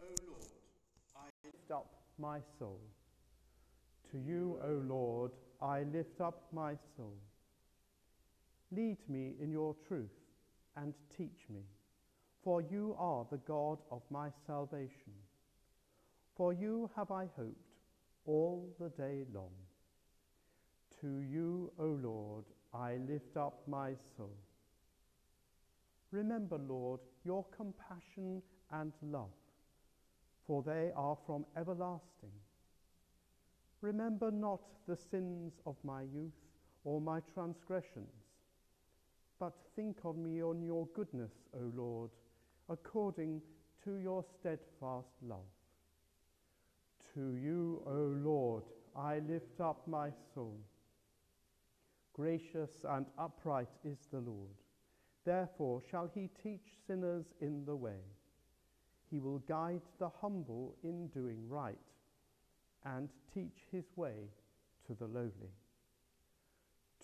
Lord, I lift up my soul. To you, O Lord, I lift up my soul. Lead me in your truth and teach me, for you are the God of my salvation. For you have I hoped all the day long. To you, O Lord, I lift up my soul. Remember, Lord, your compassion and love, for they are from everlasting. Remember not the sins of my youth or my transgressions, but think on me on your goodness, O Lord, according to your steadfast love. To you, O Lord, I lift up my soul. Gracious and upright is the Lord. Therefore shall he teach sinners in the way. He will guide the humble in doing right and teach his way to the lowly.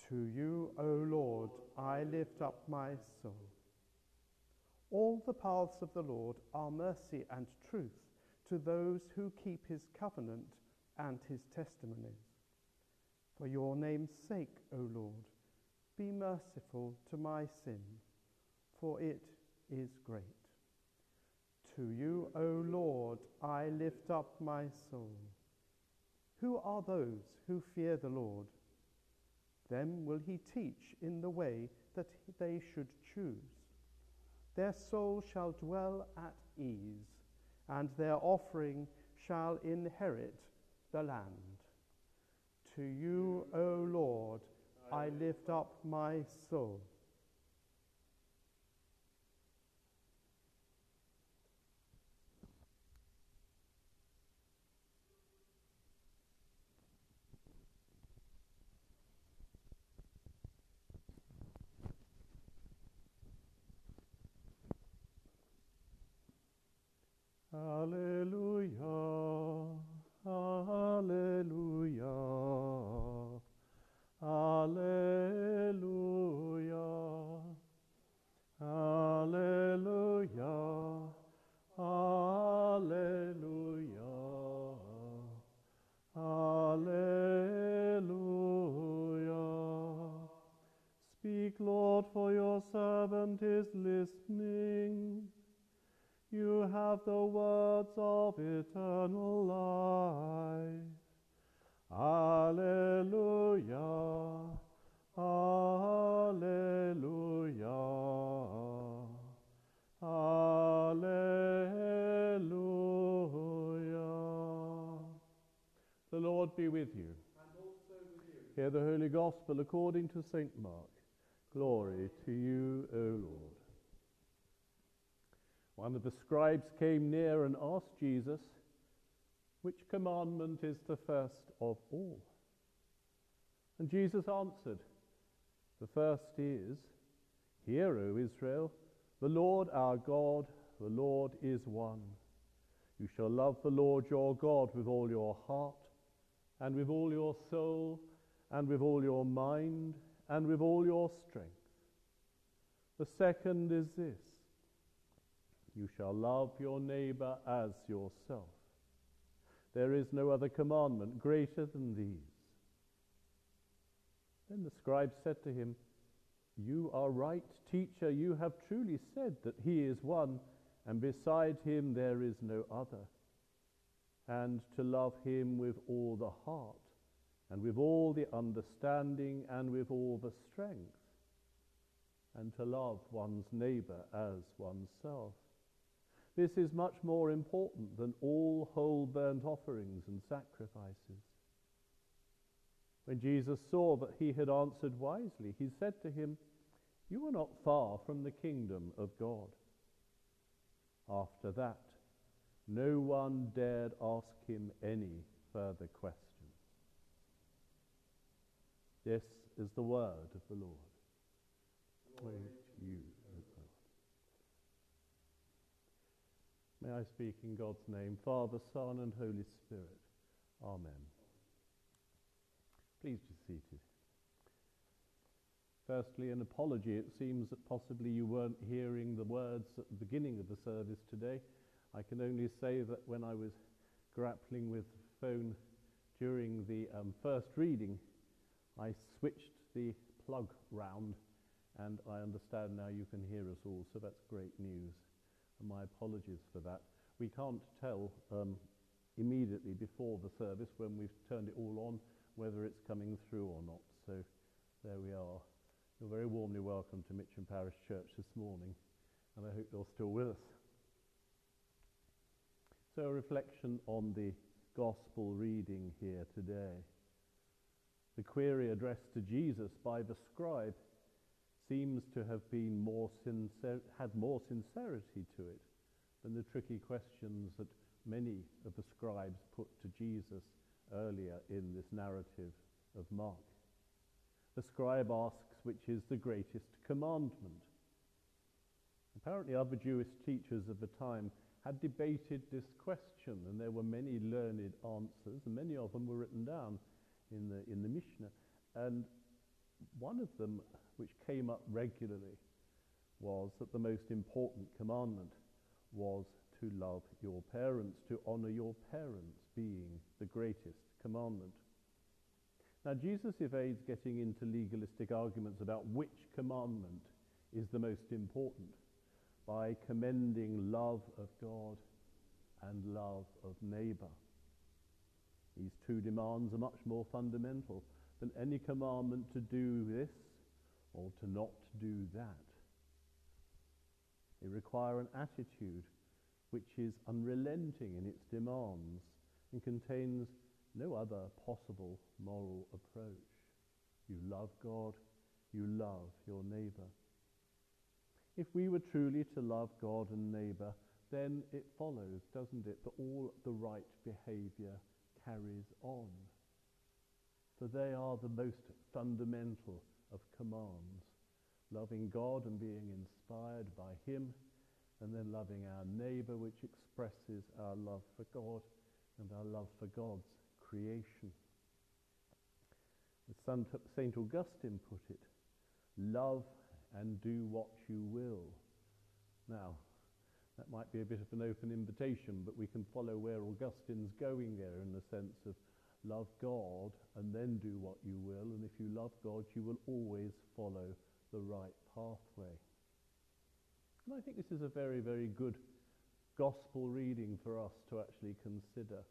To you, O Lord, I lift up my soul. All the paths of the Lord are mercy and truth to those who keep his covenant and his testimonies. For your name's sake, O Lord, be merciful to my sin, for it is great. To you, O Lord, I lift up my soul. Who are those who fear the Lord? Them will he teach in the way that they should choose. Their soul shall dwell at ease, and their offering shall inherit the land. To you, O Lord, I lift up my soul. Listening. You have the words of eternal life. Alleluia, Alleluia, Alleluia. The Lord be with you. and also, Hear the Holy Gospel according to St. Mark. Glory to you, O Lord. One of the scribes came near and asked Jesus, Which commandment is the first of all? And Jesus answered, The first is, Hear, O Israel, the Lord our God, the Lord is one. You shall love the Lord your God with all your heart, and with all your soul, and with all your mind, and with all your strength. The second is this you shall love your neighbor as yourself. There is no other commandment greater than these. Then the scribe said to him, You are right, teacher. You have truly said that he is one, and beside him there is no other. And to love him with all the heart, and with all the understanding, and with all the strength, and to love one's neighbor as oneself. This is much more important than all whole burnt offerings and sacrifices. When Jesus saw that he had answered wisely, he said to him, You are not far from the kingdom of God. After that, no one dared ask him any further questions. This is the word of the Lord. To you, O God. May I speak in God's name, Father, Son, and Holy Spirit. Amen. Please be seated. Firstly, an apology. It seems that possibly you weren't hearing the words at the beginning of the service today. I can only say that when I was grappling with the phone during the um, first reading, I switched the plug round and I understand now you can hear us all, so that's great news. And my apologies for that. We can't tell um, immediately before the service when we've turned it all on whether it's coming through or not. So there we are. You're very warmly welcome to Mitcham Parish Church this morning, and I hope you're still with us. So, a reflection on the gospel reading here today. The query addressed to Jesus by the scribe seems to have been more sincer- had more sincerity to it than the tricky questions that many of the scribes put to Jesus earlier in this narrative of Mark. The scribe asks which is the greatest commandment. Apparently, other Jewish teachers of the time had debated this question, and there were many learned answers, and many of them were written down in the, in the Mishnah. And one of them, which came up regularly, was that the most important commandment was to love your parents, to honor your parents, being the greatest commandment. Now, Jesus evades getting into legalistic arguments about which commandment is the most important by commending love of God and love of neighbor. These two demands are much more fundamental than any commandment to do this or to not do that. They require an attitude which is unrelenting in its demands and contains no other possible moral approach. You love God, you love your neighbor. If we were truly to love God and neighbor, then it follows, doesn't it, that all the right behavior carries on. For they are the most fundamental of commands. Loving God and being inspired by Him, and then loving our neighbor, which expresses our love for God and our love for God's creation. As St. Augustine put it, love and do what you will. Now, that might be a bit of an open invitation, but we can follow where Augustine's going there in the sense of love God and then do what you will. And if you love God, you will always follow the right pathway. And I think this is a very, very good gospel reading for us to actually consider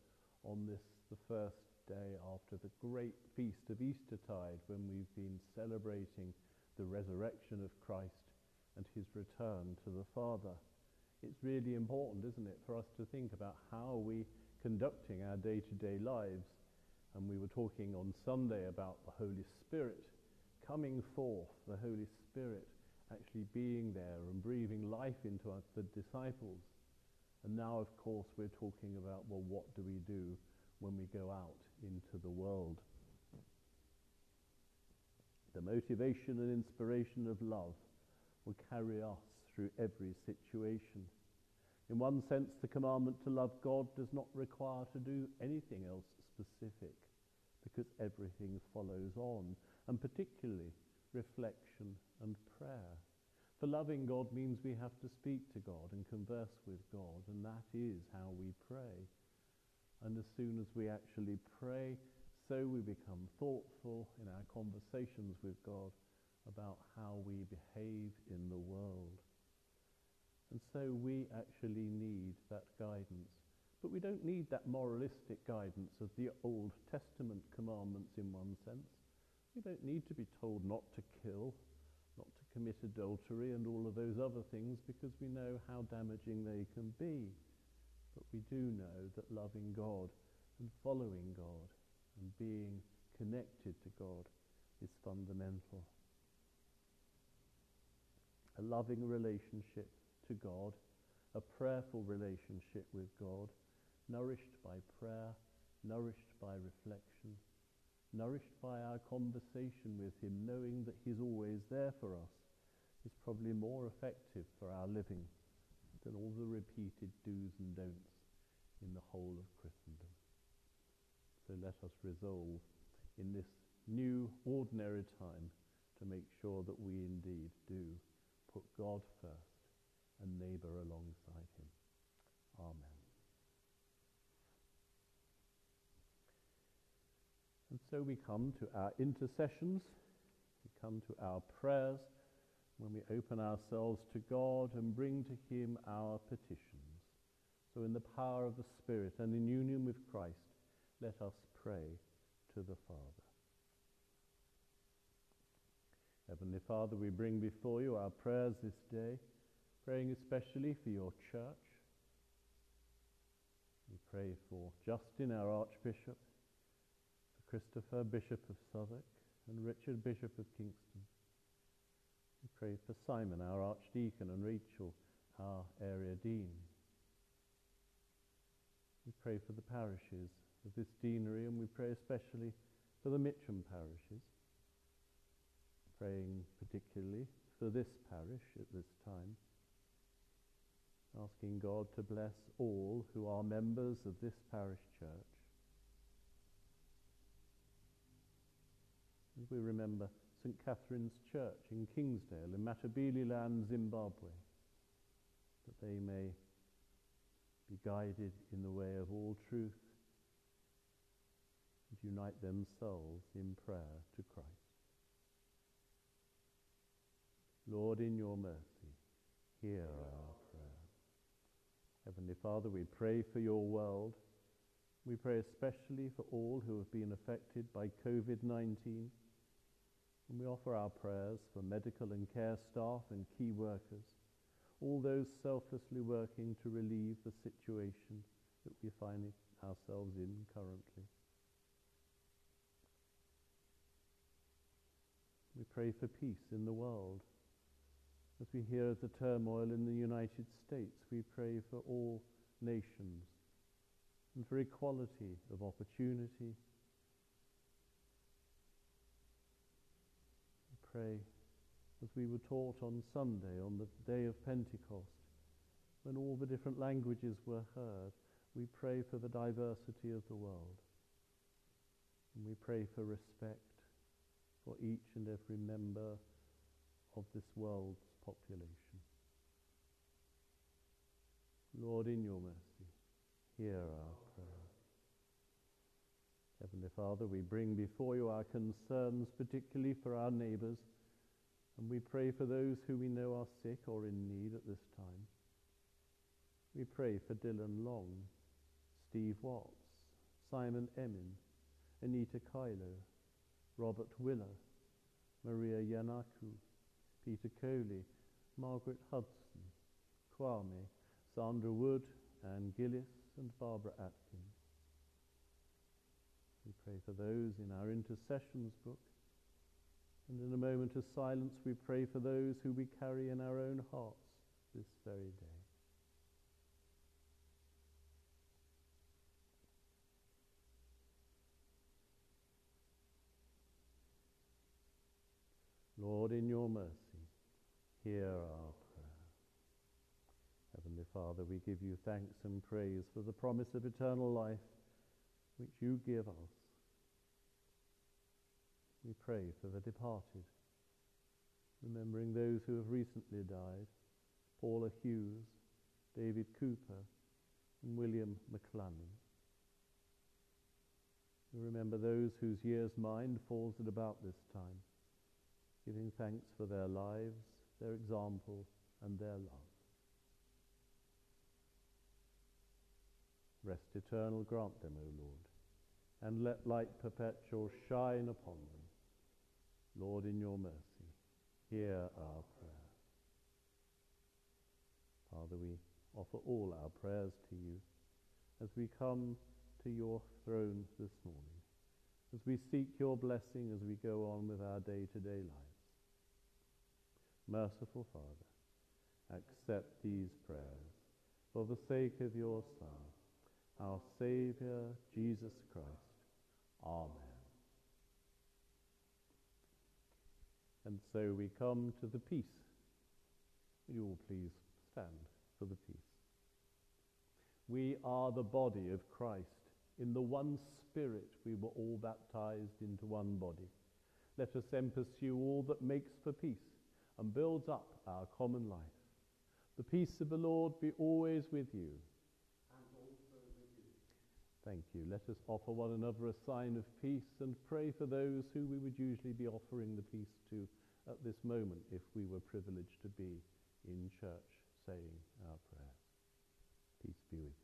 on this, the first day after the great feast of Eastertide when we've been celebrating the resurrection of Christ and his return to the Father. It's really important, isn't it, for us to think about how we conducting our day-to-day lives. And we were talking on Sunday about the Holy Spirit coming forth, the Holy Spirit actually being there and breathing life into us, the disciples. And now, of course, we're talking about, well, what do we do when we go out into the world? The motivation and inspiration of love will carry us through every situation. In one sense, the commandment to love God does not require to do anything else specific because everything follows on, and particularly reflection and prayer. For loving God means we have to speak to God and converse with God, and that is how we pray. And as soon as we actually pray, so we become thoughtful in our conversations with God about how we behave in the world. And so we actually need that guidance. But we don't need that moralistic guidance of the Old Testament commandments in one sense. We don't need to be told not to kill, not to commit adultery and all of those other things because we know how damaging they can be. But we do know that loving God and following God and being connected to God is fundamental. A loving relationship to God, a prayerful relationship with God, nourished by prayer, nourished by reflection, nourished by our conversation with Him, knowing that He's always there for us, is probably more effective for our living than all the repeated do's and don'ts in the whole of Christendom. So let us resolve in this new ordinary time to make sure that we indeed do put God first and neighbour alongside him. Amen. And so we come to our intercessions, we come to our prayers, when we open ourselves to God and bring to Him our petitions. So, in the power of the Spirit and in union with Christ, let us pray to the Father. Heavenly Father, we bring before you our prayers this day, praying especially for your church. We pray for Justin, our Archbishop, Christopher, Bishop of Southwark, and Richard, Bishop of Kingston. We pray for Simon, our Archdeacon, and Rachel, our Area Dean. We pray for the parishes of this deanery, and we pray especially for the Mitcham parishes, praying particularly for this parish at this time, asking God to bless all who are members of this parish church. As we remember St. Catherine's Church in Kingsdale in Matabeleland, Zimbabwe, that they may be guided in the way of all truth and unite themselves in prayer to Christ. Lord, in your mercy, hear our prayer. Heavenly Father, we pray for your world. We pray especially for all who have been affected by COVID 19 and we offer our prayers for medical and care staff and key workers, all those selflessly working to relieve the situation that we find ourselves in currently. We pray for peace in the world. As we hear of the turmoil in the United States, we pray for all nations and for equality of opportunity pray as we were taught on Sunday, on the day of Pentecost, when all the different languages were heard, we pray for the diversity of the world. And we pray for respect for each and every member of this world's population. Lord, in your mercy, hear our. Heavenly Father, we bring before you our concerns, particularly for our neighbours, and we pray for those who we know are sick or in need at this time. We pray for Dylan Long, Steve Watts, Simon Emin, Anita Kylo, Robert Willer, Maria Yanaku, Peter Coley, Margaret Hudson, Kwame, Sandra Wood, Anne Gillis, and Barbara Atkins. We pray for those in our intercessions book. And in a moment of silence, we pray for those who we carry in our own hearts this very day. Lord, in your mercy, hear our prayer. Heavenly Father, we give you thanks and praise for the promise of eternal life which you give us. We pray for the departed, remembering those who have recently died Paula Hughes, David Cooper, and William McLennan. We remember those whose year's mind falls at about this time, giving thanks for their lives, their example, and their love. Rest eternal grant them, O Lord, and let light perpetual shine upon them. Lord, in your mercy, hear our prayer. Father, we offer all our prayers to you as we come to your throne this morning, as we seek your blessing as we go on with our day to day lives. Merciful Father, accept these prayers for the sake of your Son, our Saviour, Jesus Christ. Amen. And so we come to the peace. Will you all please stand for the peace? We are the body of Christ. In the one Spirit we were all baptized into one body. Let us then pursue all that makes for peace and builds up our common life. The peace of the Lord be always with you. Thank you. Let us offer one another a sign of peace and pray for those who we would usually be offering the peace to at this moment if we were privileged to be in church saying our prayers. Peace be with you.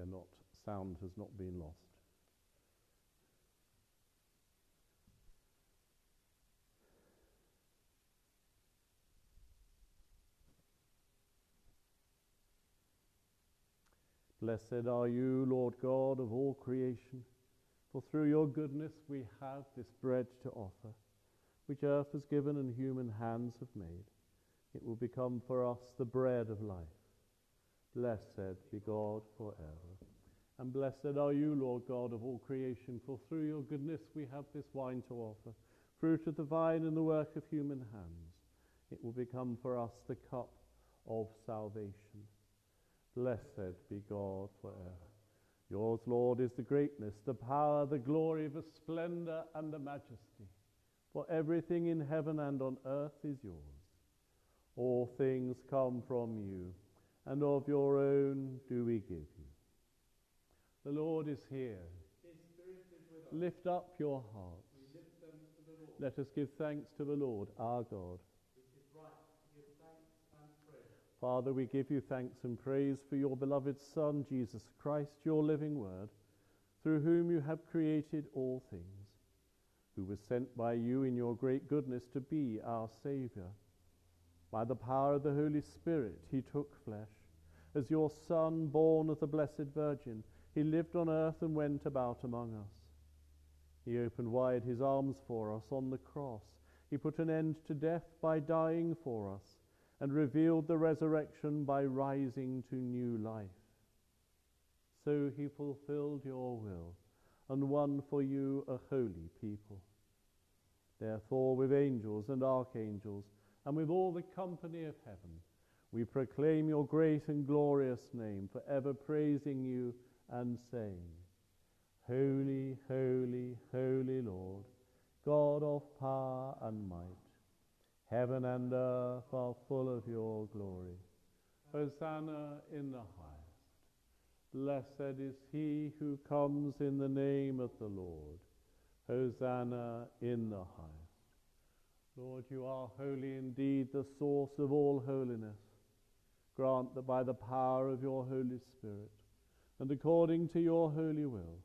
Fear not, sound has not been lost. Blessed are you, Lord God of all creation, for through your goodness we have this bread to offer, which earth has given and human hands have made. It will become for us the bread of life. Blessed be God forever. And blessed are you, Lord God of all creation, for through your goodness we have this wine to offer, fruit of the vine and the work of human hands. It will become for us the cup of salvation. Blessed be God forever. Yours, Lord, is the greatness, the power, the glory, the splendor, and the majesty. For everything in heaven and on earth is yours. All things come from you, and of your own do we give you. The Lord is here. Lift up your hearts. Let us give thanks to the Lord our God. Father, we give you thanks and praise for your beloved Son, Jesus Christ, your living word, through whom you have created all things, who was sent by you in your great goodness to be our Saviour. By the power of the Holy Spirit, he took flesh. As your Son, born of the Blessed Virgin, he lived on earth and went about among us. He opened wide his arms for us on the cross. He put an end to death by dying for us and revealed the resurrection by rising to new life. So he fulfilled your will and won for you a holy people. Therefore, with angels and archangels, and with all the company of heaven, we proclaim your great and glorious name, forever praising you and saying, Holy, holy, holy Lord, God of power and might. Heaven and earth are full of your glory. Hosanna in the highest. Blessed is he who comes in the name of the Lord. Hosanna in the highest. Lord, you are holy indeed, the source of all holiness. Grant that by the power of your Holy Spirit, and according to your holy will,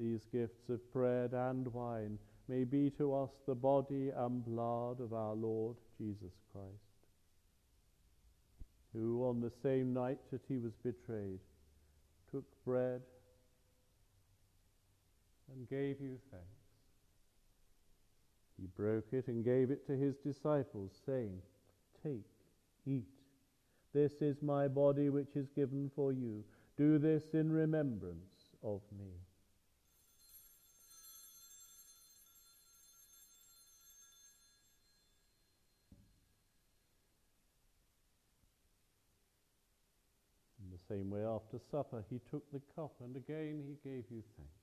these gifts of bread and wine may be to us the body and blood of our Lord Jesus Christ, who on the same night that he was betrayed took bread and gave you thanks. He broke it and gave it to his disciples, saying, Take, eat. This is my body which is given for you. Do this in remembrance of me. In the same way, after supper, he took the cup, and again he gave you thanks.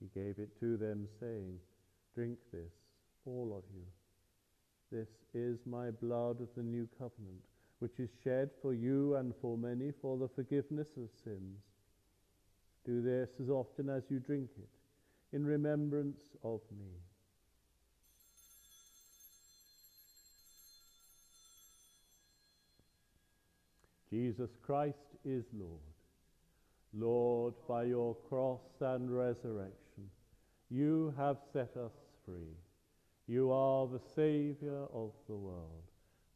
He gave it to them, saying, Drink this, all of you. This is my blood of the new covenant, which is shed for you and for many for the forgiveness of sins. Do this as often as you drink it, in remembrance of me. Jesus Christ is Lord. Lord, by your cross and resurrection, you have set us free. You are the Saviour of the world.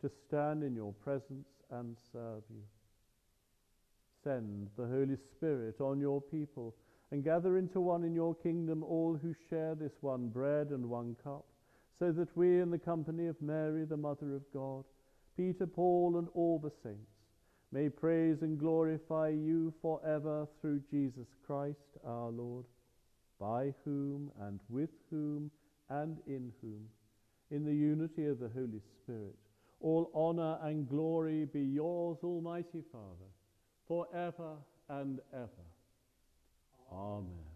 to stand in your presence and serve you. Send the Holy Spirit on your people and gather into one in your kingdom all who share this one bread and one cup, so that we, in the company of Mary, the Mother of God, Peter, Paul, and all the saints, may praise and glorify you forever through Jesus Christ our Lord, by whom and with whom and in whom, in the unity of the Holy Spirit, all honor and glory be yours, Almighty Father, forever and ever. Amen.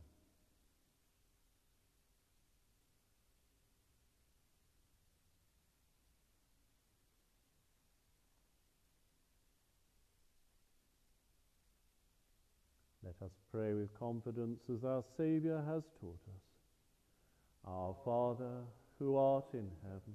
Let us pray with confidence as our Saviour has taught us. Our Father, who art in heaven,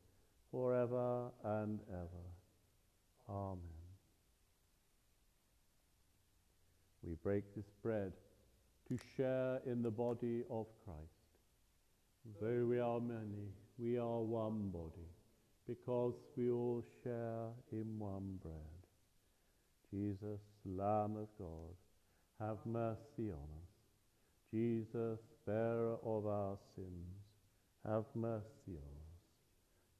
forever and ever. Amen. We break this bread to share in the body of Christ. Though we are many, we are one body, because we all share in one bread. Jesus, Lamb of God, have mercy on us. Jesus, bearer of our sins, have mercy on us.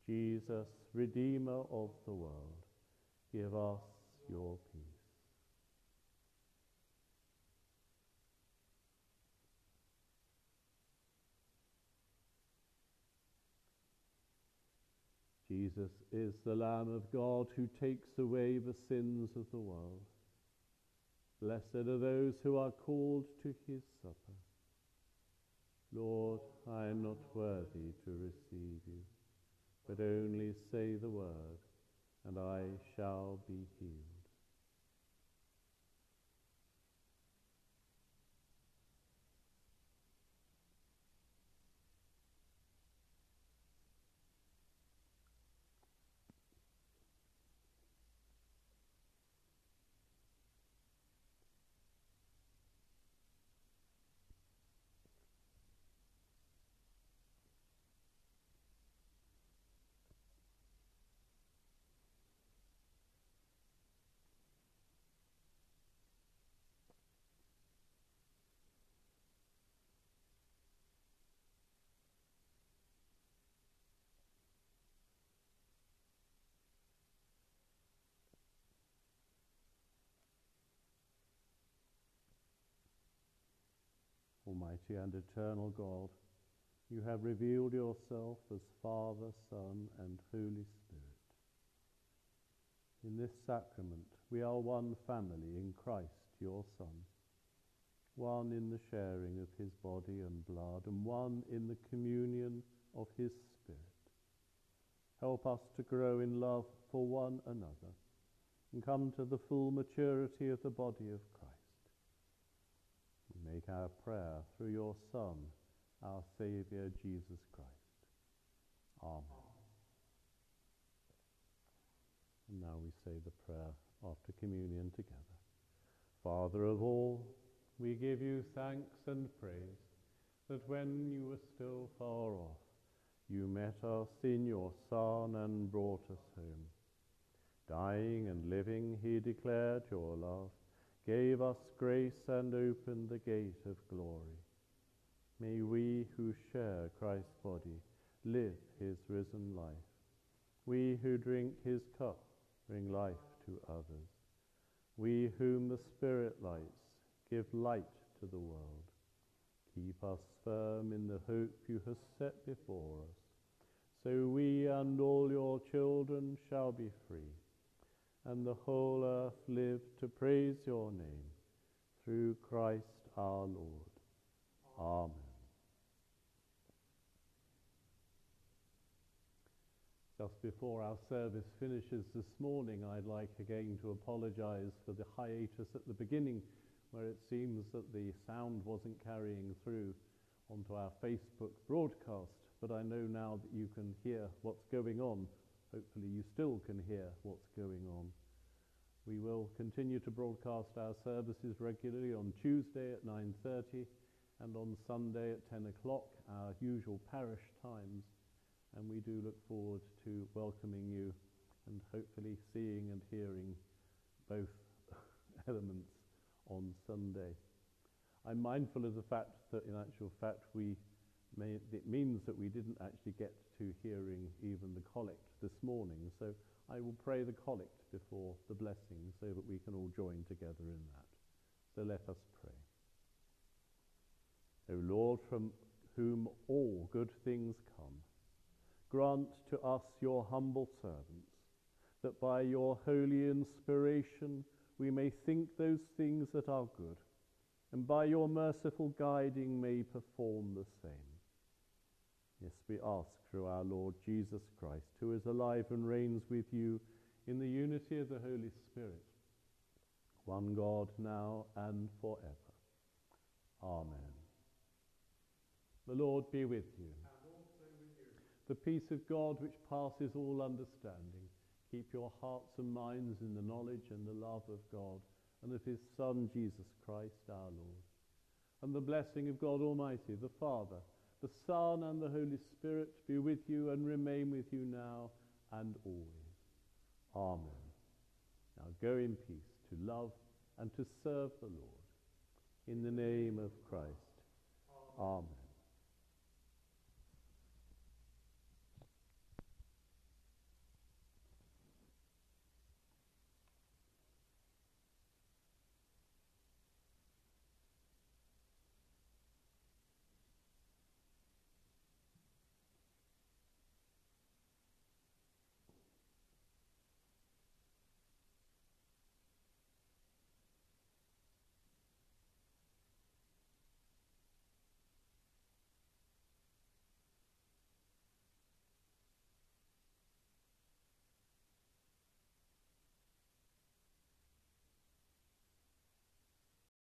Jesus, Redeemer of the world, give us your peace. Jesus is the Lamb of God who takes away the sins of the world. Blessed are those who are called to his supper. Lord, I am not worthy to receive you, but only say the word, and I shall be healed. Almighty and eternal God, you have revealed yourself as Father, Son, and Holy Spirit. In this sacrament, we are one family in Christ, your Son, one in the sharing of his body and blood, and one in the communion of his Spirit. Help us to grow in love for one another and come to the full maturity of the body of make our prayer through your Son, our Saviour Jesus Christ. Amen. And now we say the prayer after communion together. Father of all, we give you thanks and praise that when you were still far off, you met us in your Son and brought us home. Dying and living, he declared your love, gave us grace and opened the gate of glory. May we who share Christ's body live his risen life. We who drink his cup bring life to others. We whom the Spirit lights give light to the world. Keep us firm in the hope you have set before us, so we and all your children shall be free, and the whole earth live to praise your name, through Christ our Lord. Amen. Just before our service finishes this morning, I'd like again to apologize for the hiatus at the beginning, where it seems that the sound wasn't carrying through onto our Facebook broadcast. But I know now that you can hear what's going on. Hopefully, you still can hear what's going on. We will continue to broadcast our services regularly on Tuesday at 9:30 and on Sunday at 10 o'clock, our usual parish times and we do look forward to welcoming you and hopefully seeing and hearing both elements on Sunday. I'm mindful of the fact that, in actual fact, we may, it means that we didn't actually get to hearing even the collect this morning. So I will pray the collect before the blessing so that we can all join together in that. So let us pray. O Lord, from whom all good things come, grant to us, your humble servants, that by your holy inspiration we may think those things that are good, and by your merciful guiding may perform the same. Yes, we ask through our Lord Jesus Christ, who is alive and reigns with you in the unity of the Holy Spirit, one God now and forever. Amen. The Lord be with you. The peace of God, which passes all understanding, keep your hearts and minds in the knowledge and the love of God and of his Son, Jesus Christ our Lord. And the blessing of God Almighty, the Father, the Son, and the Holy Spirit be with you and remain with you now and always. Amen. Now go in peace to love and to serve the Lord. In the name of Christ. Amen.